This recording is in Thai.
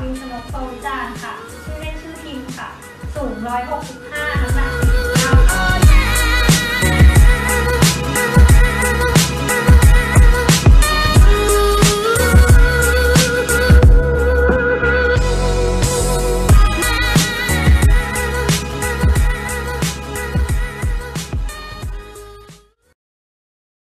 พิมชนกโซจานค่ะ ชื่อเล่นชื่อพิมค่ะ สูง 165น้ำหนัก